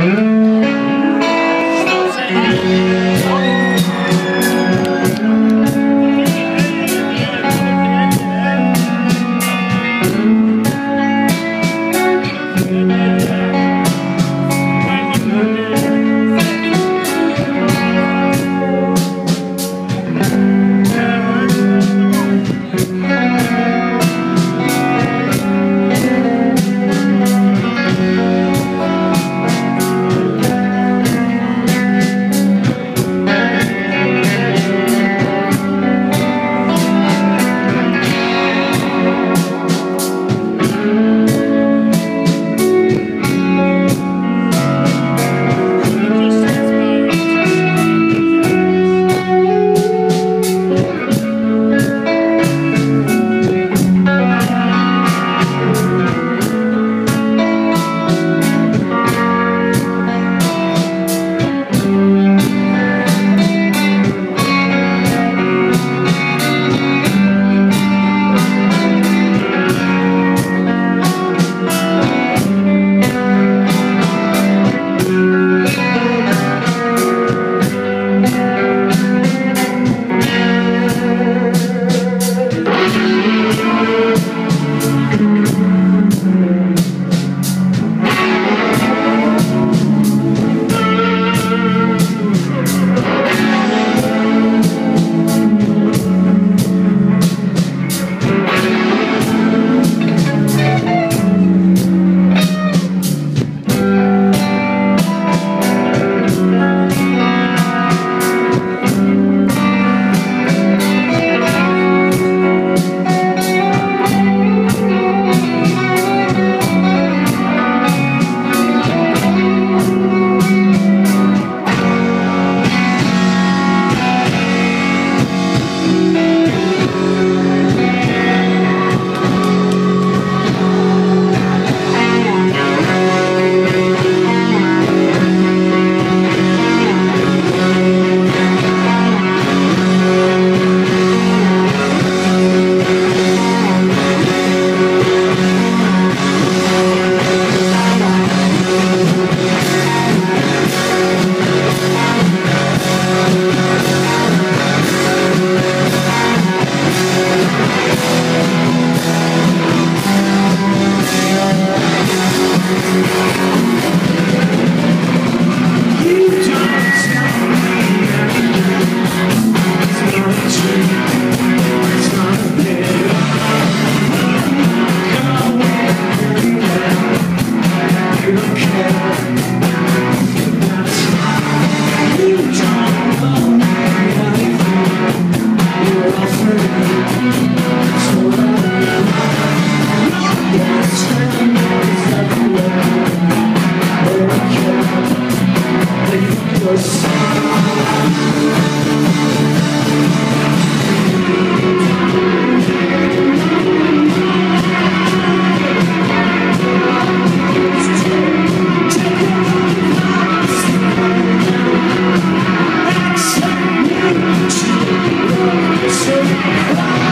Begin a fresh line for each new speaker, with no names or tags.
You. Whoa!